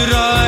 Haziran